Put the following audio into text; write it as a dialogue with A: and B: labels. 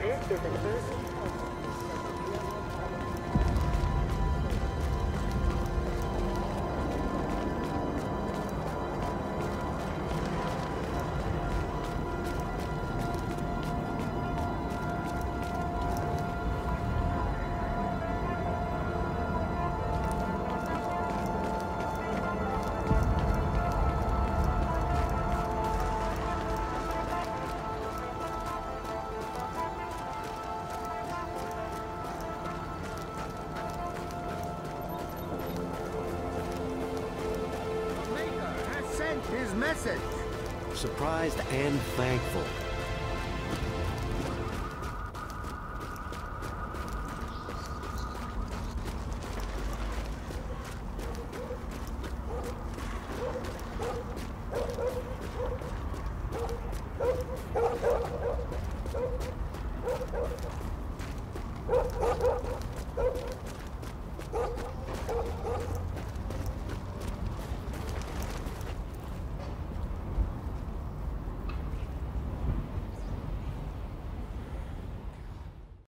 A: next is the first sent his message.
B: Surprised and thankful.